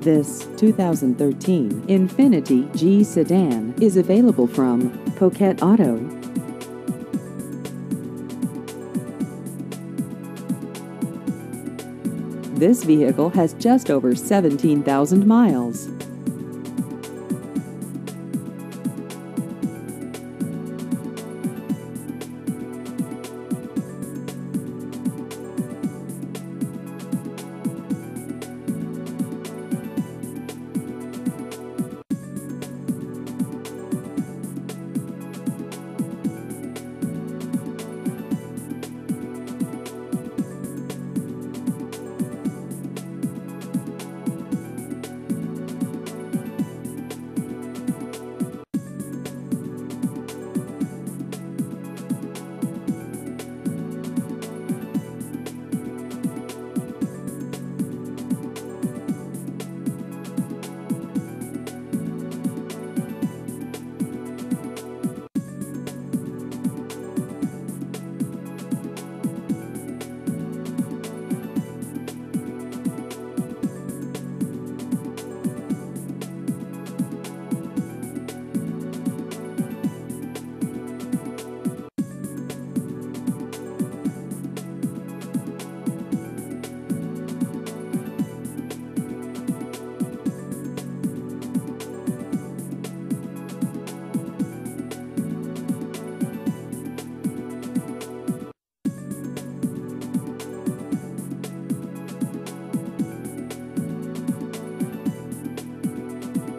This 2013 Infiniti G sedan is available from Poquet Auto. This vehicle has just over 17,000 miles.